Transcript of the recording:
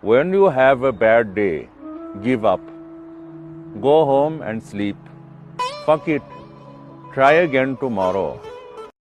When you have a bad day, give up. Go home and sleep. Fuck it. Try again tomorrow.